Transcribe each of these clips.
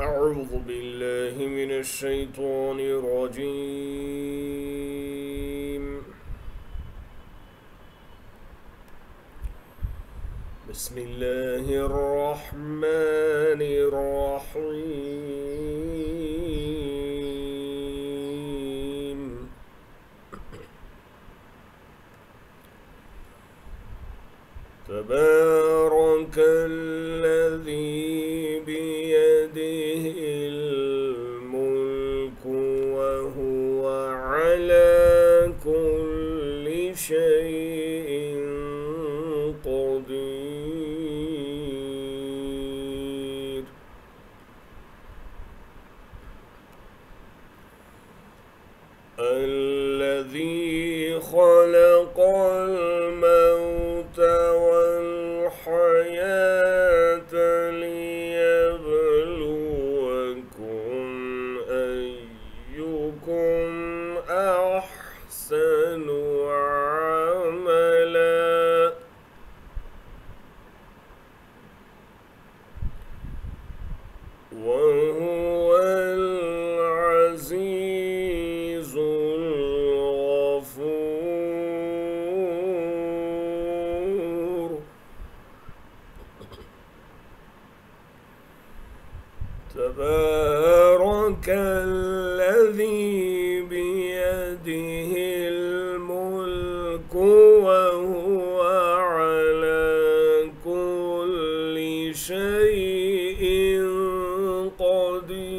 أعوذ بالله من الشيطان الرجيم. بسم الله الرحمن الرحيم. تبارك الذي قدير الذي تبارك الذي بيده الملك وهو على كل شيء قدير.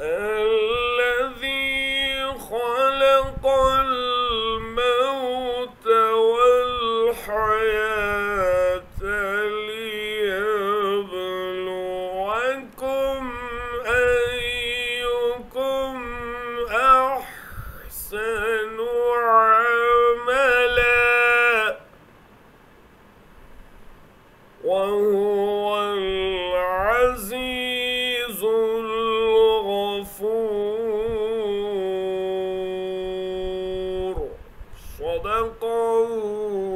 الذي القوم